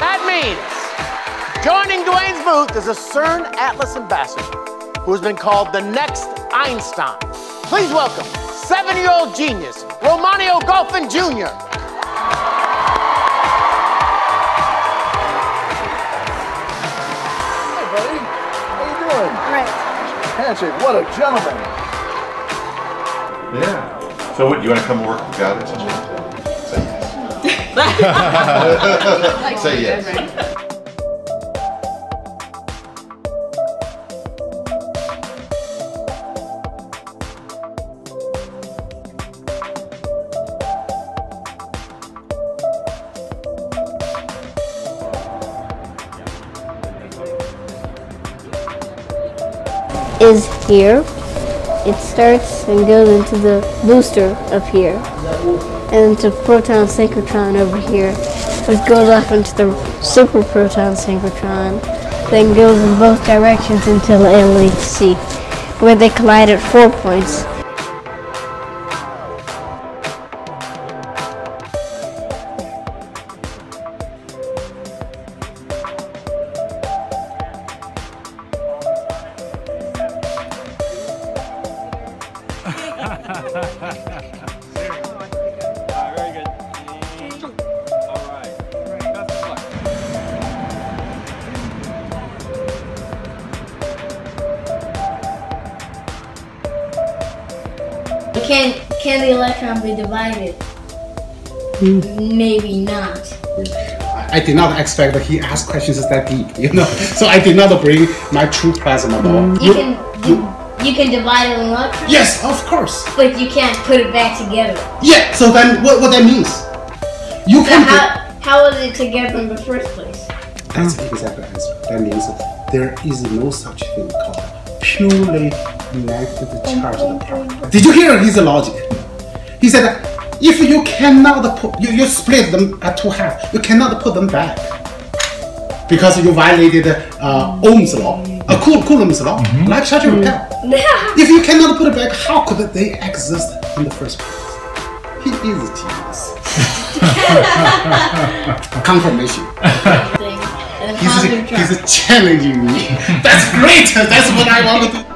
That means joining Dwayne's booth is a CERN Atlas ambassador who has been called the next Einstein. Please welcome seven-year-old genius, Romanieo Golphin Jr. Hey, buddy. How you doing? Right. Handshake. What a gentleman. Yeah. So what, you want to come work with God? Say yes. Say yes. Is here. It starts and goes into the booster up here, and into proton synchrotron over here, which goes off into the super proton synchrotron, then goes in both directions until LHC, where they collide at four points. Can can the electron be divided? Maybe not. I did not expect that he asked questions that deep, you know. So I did not bring my true plasma ball. You can you, you can divide an electron, Yes, of course. but you can't put it back together. Yeah. So then, what, what that means? You So can. how how was it together in the first place? That's the exact answer. That means there is no such thing called purely negative charged particle. Did you hear his logic? He said that if you cannot put, you, you split them at two halves, you cannot put them back because you violated uh, Ohm's law, uh, Coul- Coulomb's law, like charge repel. If you cannot put it back, how could they exist in the first place? He is a genius. Confirmation. He's, he's challenging me. That's great. That's what I want to do.